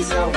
So.